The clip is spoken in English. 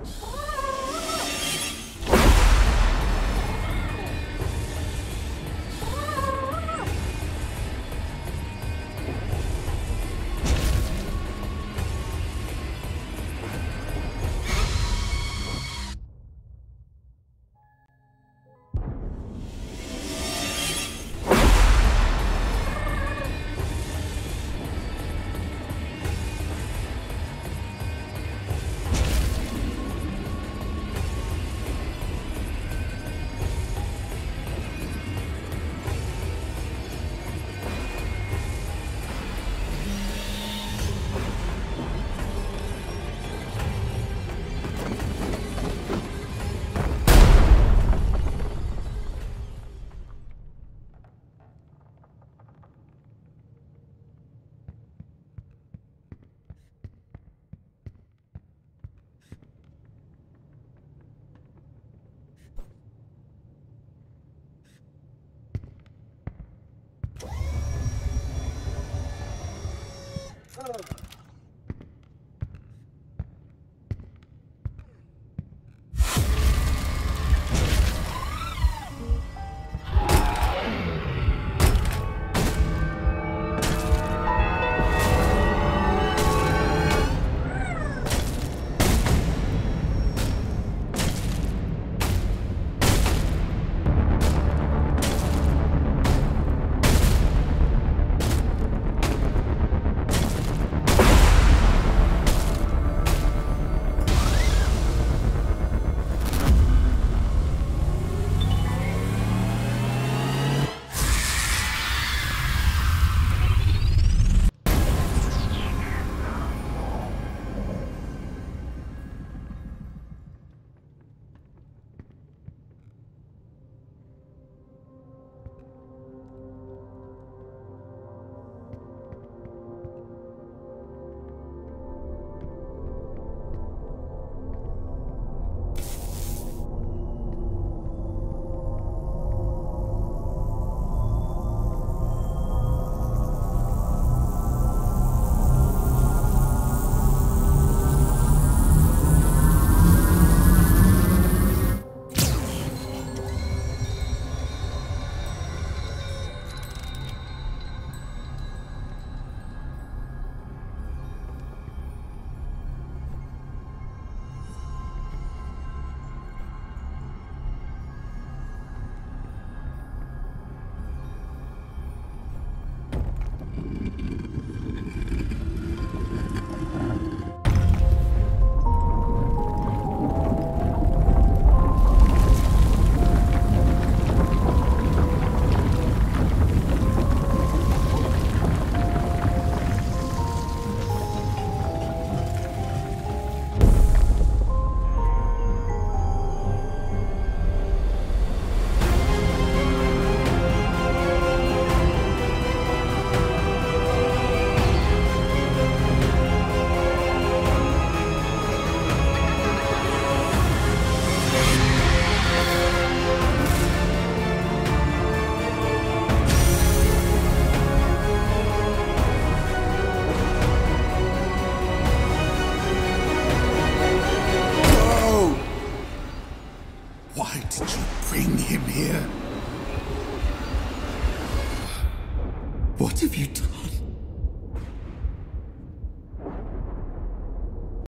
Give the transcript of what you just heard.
Oh. What